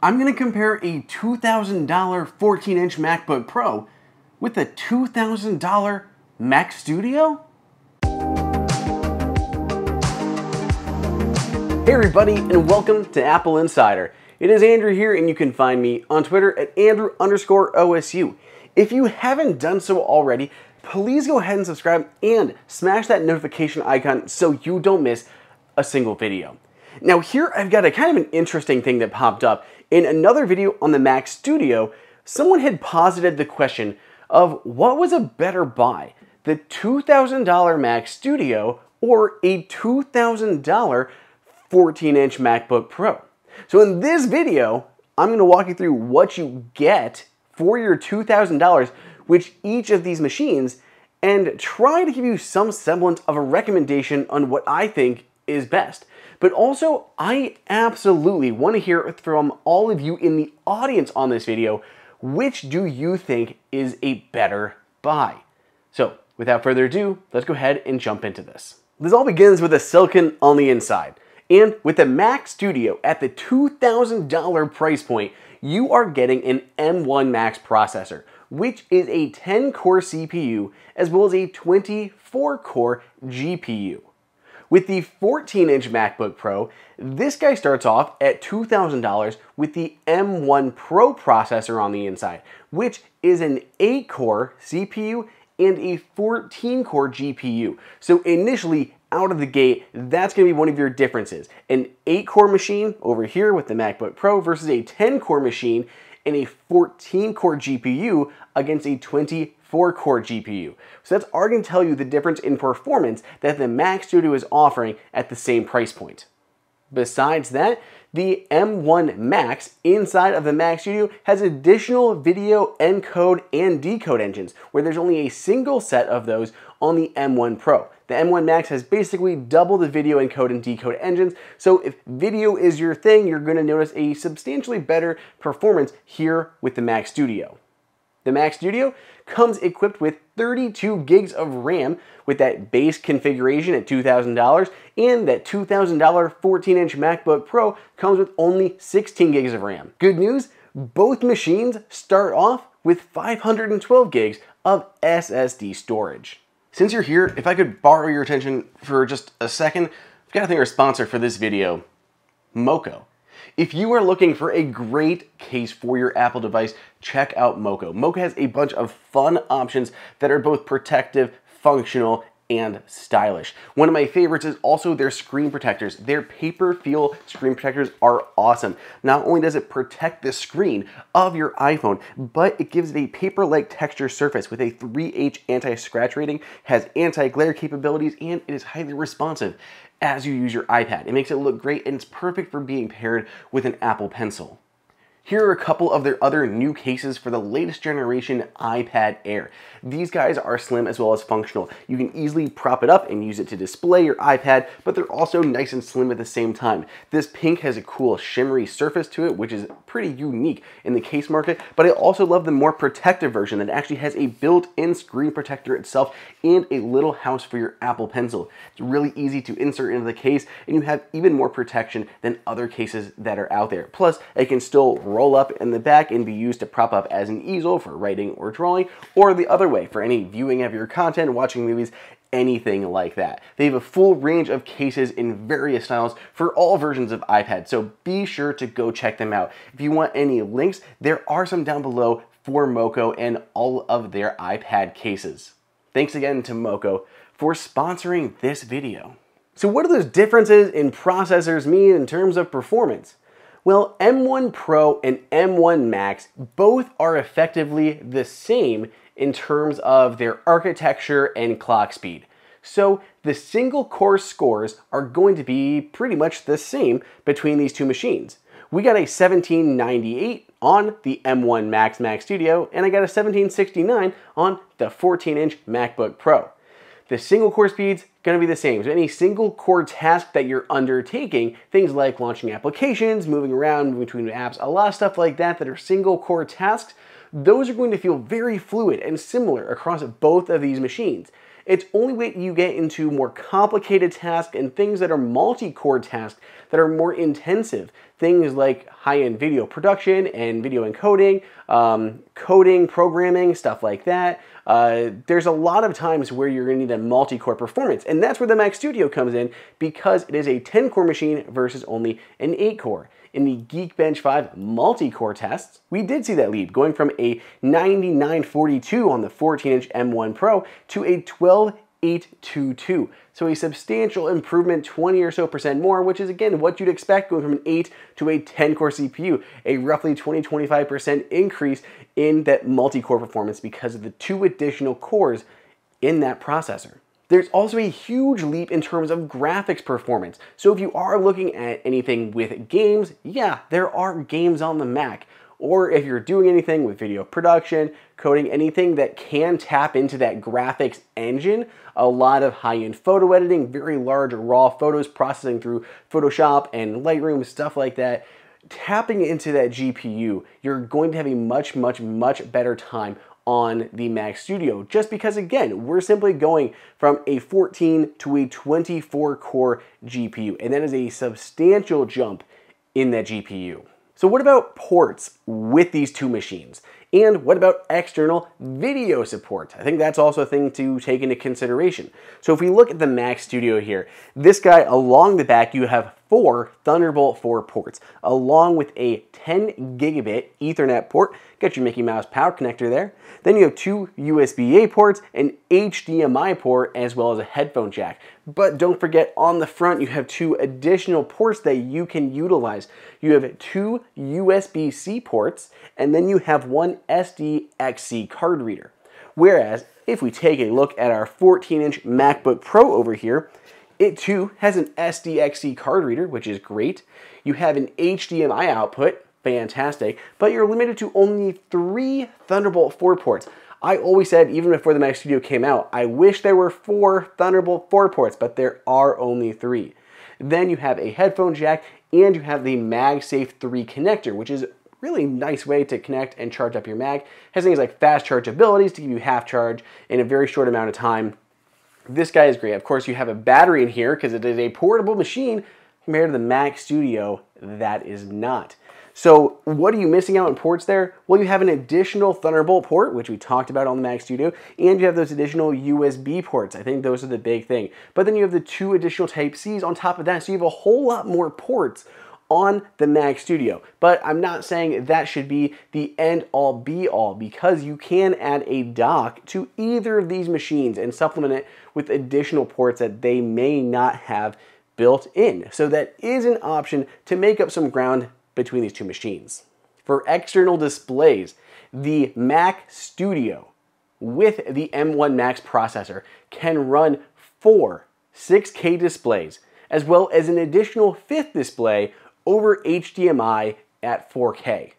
I'm going to compare a $2,000 14 inch MacBook Pro with a $2,000 Mac Studio? Hey everybody, and welcome to Apple Insider. It is Andrew here, and you can find me on Twitter at Andrew underscore OSU. If you haven't done so already, please go ahead and subscribe and smash that notification icon so you don't miss a single video. Now here I've got a kind of an interesting thing that popped up. In another video on the Mac Studio, someone had posited the question of what was a better buy, the $2,000 Mac Studio or a $2,000 14-inch MacBook Pro. So in this video, I'm going to walk you through what you get for your $2,000 which each of these machines and try to give you some semblance of a recommendation on what I think is best. But also, I absolutely want to hear from all of you in the audience on this video, which do you think is a better buy? So, without further ado, let's go ahead and jump into this. This all begins with a silicon on the inside. And with the Mac Studio at the $2,000 price point, you are getting an M1 Max processor, which is a 10 core CPU as well as a 24 core GPU. With the 14 inch MacBook Pro, this guy starts off at $2,000 with the M1 Pro processor on the inside, which is an 8 core CPU and a 14 core GPU. So initially, out of the gate, that's going to be one of your differences. An 8 core machine over here with the MacBook Pro versus a 10 core machine and a 14 core GPU against a 24 core GPU. So that's already going to tell you the difference in performance that the Mac Studio is offering at the same price point. Besides that, the M1 Max inside of the Mac Studio has additional video encode and decode engines, where there's only a single set of those on the M1 Pro. The M1 Max has basically double the video encode and decode engines, so if video is your thing, you're going to notice a substantially better performance here with the Mac Studio. The Mac Studio comes equipped with 32 gigs of RAM with that base configuration at $2,000 and that $2,000 14-inch MacBook Pro comes with only 16 gigs of RAM. Good news, both machines start off with 512 gigs of SSD storage. Since you're here, if I could borrow your attention for just a second, I've got to thank our sponsor for this video, Moko. If you are looking for a great case for your Apple device, check out Moko. Moko has a bunch of fun options that are both protective, functional, and stylish. One of my favorites is also their screen protectors. Their paper feel screen protectors are awesome. Not only does it protect the screen of your iPhone, but it gives it a paper-like texture surface with a 3H anti-scratch rating, has anti-glare capabilities, and it is highly responsive as you use your iPad. It makes it look great and it's perfect for being paired with an Apple Pencil. Here are a couple of their other new cases for the latest generation iPad Air. These guys are slim as well as functional. You can easily prop it up and use it to display your iPad, but they're also nice and slim at the same time. This pink has a cool shimmery surface to it, which is pretty unique in the case market, but I also love the more protective version that actually has a built-in screen protector itself and a little house for your Apple Pencil. It's really easy to insert into the case, and you have even more protection than other cases that are out there. Plus, it can still roll up in the back and be used to prop up as an easel for writing or drawing, or the other way for any viewing of your content, watching movies, anything like that. They have a full range of cases in various styles for all versions of iPad, so be sure to go check them out. If you want any links, there are some down below for Moko and all of their iPad cases. Thanks again to Moko for sponsoring this video. So what do those differences in processors mean in terms of performance? Well, M1 Pro and M1 Max both are effectively the same in terms of their architecture and clock speed. So the single core scores are going to be pretty much the same between these two machines. We got a 1798 on the M1 Max Mac Studio, and I got a 1769 on the 14-inch MacBook Pro. The single core speed's gonna be the same. So any single core task that you're undertaking, things like launching applications, moving around between apps, a lot of stuff like that that are single core tasks, those are going to feel very fluid and similar across both of these machines. It's only when you get into more complicated tasks and things that are multi-core tasks that are more intensive. Things like high-end video production and video encoding, um, coding, programming, stuff like that. Uh, there's a lot of times where you're to need a multi-core performance, and that's where the Mac Studio comes in because it is a 10-core machine versus only an 8-core. In the Geekbench 5 multi-core tests, we did see that leap going from a 9942 on the 14-inch M1 Pro to a 12 822. So a substantial improvement, 20 or so percent more, which is again what you'd expect going from an 8 to a 10 core CPU, a roughly 20-25% increase in that multi-core performance because of the two additional cores in that processor. There's also a huge leap in terms of graphics performance. So if you are looking at anything with games, yeah, there are games on the Mac. Or if you're doing anything with video production, coding, anything that can tap into that graphics engine, a lot of high-end photo editing, very large raw photos processing through Photoshop and Lightroom, stuff like that, tapping into that GPU, you're going to have a much, much, much better time on the Mac Studio just because again we're simply going from a 14 to a 24 core GPU and that is a substantial jump in that GPU. So what about ports with these two machines? And what about external video support? I think that's also a thing to take into consideration. So if we look at the Mac Studio here, this guy along the back, you have four Thunderbolt 4 ports, along with a 10 gigabit Ethernet port. Got your Mickey Mouse power connector there. Then you have two USB-A ports, an HDMI port, as well as a headphone jack. But don't forget, on the front, you have two additional ports that you can utilize. You have two USB-C ports, and then you have one SDXC card reader. Whereas, if we take a look at our 14-inch MacBook Pro over here, it too has an SDXC card reader, which is great. You have an HDMI output, fantastic, but you're limited to only three Thunderbolt 4 ports. I always said, even before the Mac Studio came out, I wish there were four Thunderbolt 4 ports, but there are only three. Then you have a headphone jack, and you have the MagSafe 3 connector, which is really nice way to connect and charge up your Mac. Has things like fast charge abilities to give you half charge in a very short amount of time. This guy is great. Of course, you have a battery in here because it is a portable machine compared to the Mac Studio, that is not. So what are you missing out on ports there? Well, you have an additional Thunderbolt port, which we talked about on the Mac Studio, and you have those additional USB ports. I think those are the big thing. But then you have the two additional Type-Cs on top of that, so you have a whole lot more ports on the Mac Studio. But I'm not saying that should be the end all be all because you can add a dock to either of these machines and supplement it with additional ports that they may not have built in. So that is an option to make up some ground between these two machines. For external displays, the Mac Studio with the M1 Max processor can run four 6K displays as well as an additional fifth display over HDMI at 4K.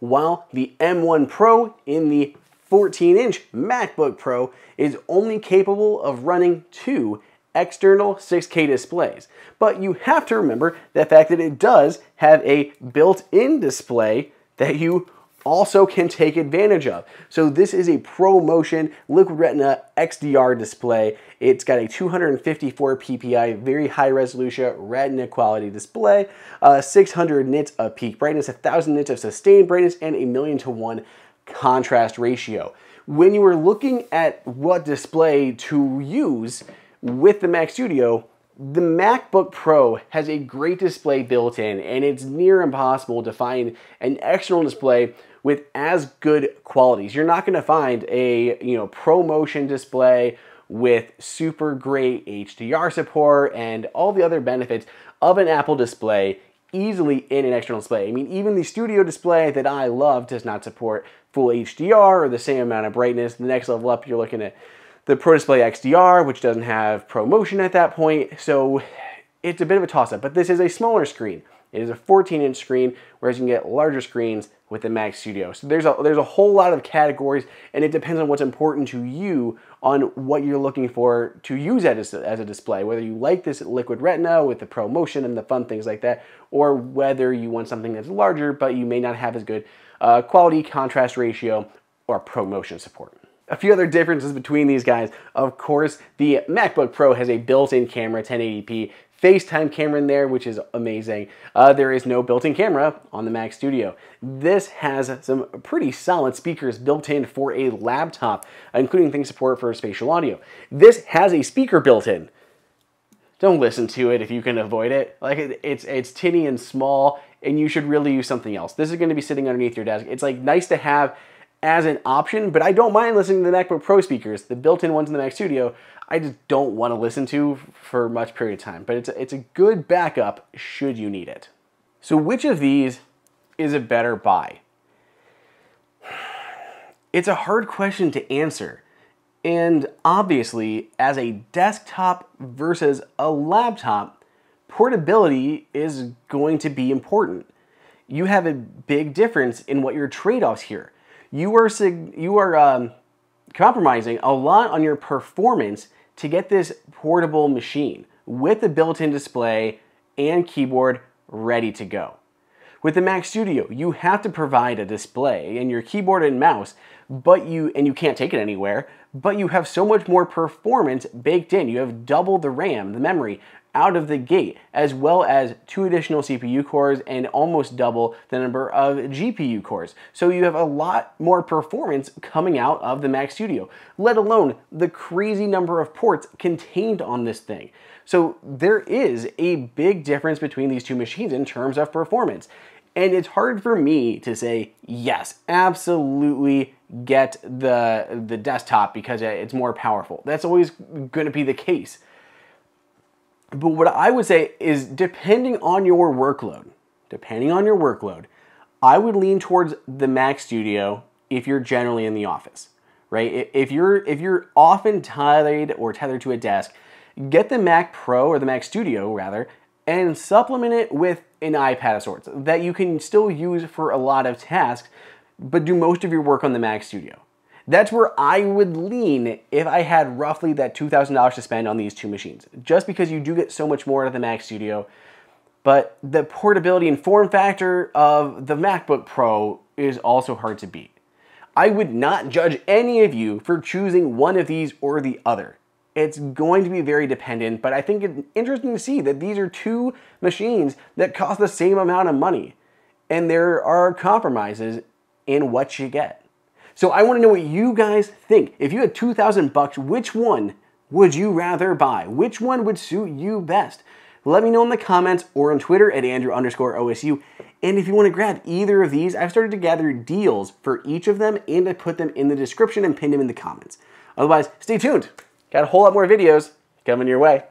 While the M1 Pro in the 14-inch MacBook Pro is only capable of running two external 6K displays. But you have to remember the fact that it does have a built-in display that you also can take advantage of. So this is a ProMotion Liquid Retina XDR display. It's got a 254 ppi, very high resolution retina quality display, uh, 600 nits of peak brightness, 1000 nits of sustained brightness, and a million to one contrast ratio. When you are looking at what display to use with the Mac Studio, the MacBook Pro has a great display built in and it's near impossible to find an external display with as good qualities. You're not going to find a, you know, ProMotion display with super great HDR support and all the other benefits of an Apple display easily in an external display. I mean, even the studio display that I love does not support full HDR or the same amount of brightness. The next level up, you're looking at the Pro Display XDR, which doesn't have ProMotion at that point. So it's a bit of a toss-up, but this is a smaller screen. It is a 14-inch screen, whereas you can get larger screens with the Mac Studio. So there's a, there's a whole lot of categories, and it depends on what's important to you on what you're looking for to use as a, as a display, whether you like this Liquid Retina with the ProMotion and the fun things like that, or whether you want something that's larger, but you may not have as good uh, quality, contrast ratio, or ProMotion support. A few other differences between these guys. Of course, the MacBook Pro has a built-in camera, 1080p, FaceTime camera in there, which is amazing. Uh, there is no built-in camera on the Mac Studio. This has some pretty solid speakers built in for a laptop, including things support for spatial audio. This has a speaker built in. Don't listen to it if you can avoid it. Like it's it's tinny and small, and you should really use something else. This is going to be sitting underneath your desk. It's like nice to have as an option, but I don't mind listening to the MacBook Pro speakers, the built-in ones in the Mac Studio. I just don't want to listen to for much period of time, but it's a, it's a good backup should you need it. So which of these is a better buy? It's a hard question to answer. And obviously, as a desktop versus a laptop, portability is going to be important. You have a big difference in what your trade-offs here. You are you are um, compromising a lot on your performance to get this portable machine with the built-in display and keyboard ready to go. With the Mac Studio, you have to provide a display and your keyboard and mouse, but you and you can't take it anywhere, but you have so much more performance baked in. You have double the RAM, the memory, out of the gate, as well as two additional CPU cores and almost double the number of GPU cores. So you have a lot more performance coming out of the Mac Studio, let alone the crazy number of ports contained on this thing. So there is a big difference between these two machines in terms of performance. And it's hard for me to say, yes, absolutely get the, the desktop because it's more powerful. That's always going to be the case. But what I would say is depending on your workload, depending on your workload, I would lean towards the Mac Studio if you're generally in the office, right? If you're if you're often tied or tethered to a desk, get the Mac Pro or the Mac Studio rather, and supplement it with an iPad of sorts that you can still use for a lot of tasks, but do most of your work on the Mac Studio. That's where I would lean if I had roughly that $2,000 to spend on these two machines, just because you do get so much more out of the Mac Studio. But the portability and form factor of the MacBook Pro is also hard to beat. I would not judge any of you for choosing one of these or the other. It's going to be very dependent, but I think it's interesting to see that these are two machines that cost the same amount of money. And there are compromises in what you get. So I want to know what you guys think. If you had 2000 bucks, which one would you rather buy? Which one would suit you best? Let me know in the comments or on Twitter at Andrew underscore OSU. And if you want to grab either of these, I've started to gather deals for each of them and I put them in the description and pinned them in the comments. Otherwise, stay tuned. Got a whole lot more videos coming your way.